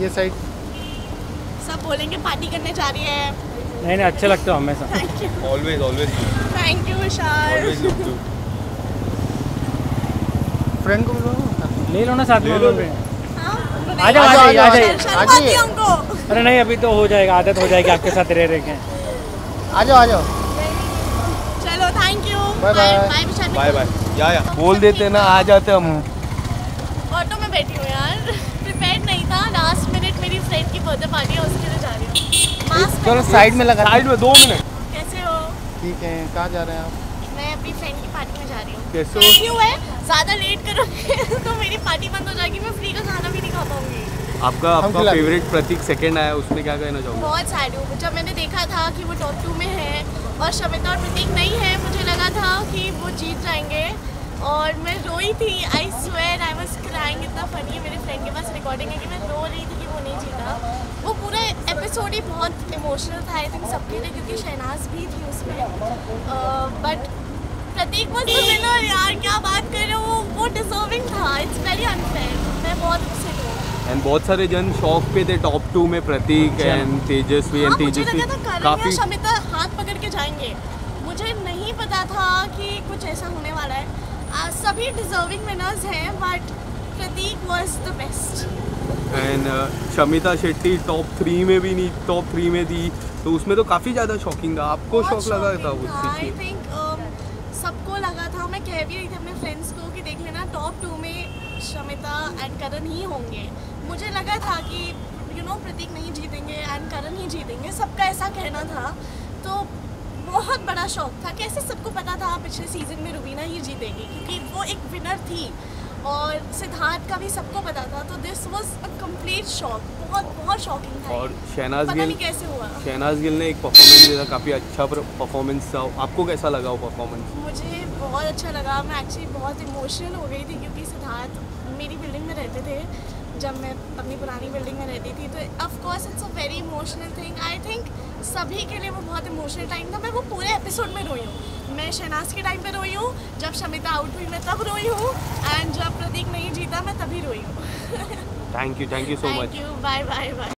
ये साइड सब बोलेंगे पार्टी करने जा रही है। नहीं नहीं अच्छे लगते हो हमेशा। Always always thank you Vishal friend को बुलाओ। ले लो ना साथ में ले लो। भी। हाँ, आ जाओ, आ जाओ, आ जाओ। शर्म आती है हमको अरे नहीं अभी तो हो जाएगा आदत हो जाएगी आपके साथ रह रहे के। आ जाओ आ जाओ चलो thank you Bye. bye. Bye Vishal bye bye yeah yeah. बोल देते ना आ जाते हम। ऑटो में बैठी हूँ यार। प्रिपेयर्ड नहीं था लास्ट मिनट मेरी फ्रेंड की बर्थडे पार्टी है उसके लिए जा रही हूँ। चलो साइड में लगा साइड में दो मिनट कैसे हो? ठीक है कहाँ जा रहे हैं आप? मैं अपनी फ्रेंड की पार्टी में जा रही हूँ। कैसे हो? थैंक यू है ज़्यादा लेट करोगे तो मेरी पार्टी बंद हो जाएगी मैं फ्री का खाना भी नहीं खा पाऊँगी। आपका आपका फेवरेट प्रतीक सेकंड आया उसमें क्या कहना चाहोगे? बहुत सैड हूँ। जब मैंने देखा था कि वो टॉप टू में है और शमिता और प्रतीक नहीं है मुझे लगा था कि वो जीत जाएँगे और मैं रोई थी। फनी है मेरे फ्रेंड के पास रिकॉर्डिंग है कि मैं रो रही थी कि वो नहीं जीता। वो पूरा एपिसोड ही बहुत इमोशनल था आई थिंक सबके लिए क्योंकि शहनाज भी थी उसमें। But Pratik was the winner यार क्या बात कर रहे हो? वो डिजर्विंग था इट्स वेरी अनफेयर मैं बहुत अपसेट हूँ एंड बहुत सारे जन शौक पे थे टॉप टू में प्रतीक एंड तेजस्वी हाँ एंड तेजस्वी। था करण या काफ़ी शमिता हाथ पकड़ के जाएँगे। मुझे नहीं पता था कि कुछ ऐसा होने वाला है। आ, सभी डिजर्विंग विनर्स हैं but Pratik was the best and Shamita Shetty top three में भी नहीं टॉप थ्री में थी। तो उसमें तो काफ़ी ज़्यादा शॉकिंग था। आपको शौक लगा था उस आई थिंक सबको लगा था। मैं कह भी रही थी अपने फ्रेंड्स को कि देख लेना टॉप टू में शमिता एंड करण ही होंगे। मुझे लगा था कि यू नो प्रतीक नहीं जीतेंगे एंड करण ही जीतेंगे। सबका ऐसा कहना था। तो बहुत बड़ा शौक था। कैसे सबको पता था पिछले सीज़न में रुबीना ही जीतेगी? क्योंकि वो एक विनर थी। और सिद्धार्थ का भी सबको पता था तो this was a complete shock बहुत बहुत शॉकिंग था और शहनाज गिल कैसे हुआ। शहनाज गिल ने एक परफॉर्मेंस दिया था काफ़ी अच्छा परफॉर्मेंस था। आपको कैसा लगा वो परफॉर्मेंस मुझे बहुत अच्छा लगा। मैं एक्चुअली बहुत इमोशनल हो गई थी क्योंकि सिद्धार्थ मेरी बिल्डिंग में रहते थे जब मैं अपनी पुरानी बिल्डिंग में रहती थी। तो of course it's a very emotional thing I think सभी के लिए वो बहुत इमोशनल टाइम था। मैं वो पूरे एपिसोड में रोई हूँ। मैं शहनाज के टाइम पे रोई हूँ। जब शमिता आउट हुई मैं तब रोई हूँ। एंड जब प्रतीक नहीं जीता मैं तभी रोई हूँ। Thank you thank you so much thank you bye bye bye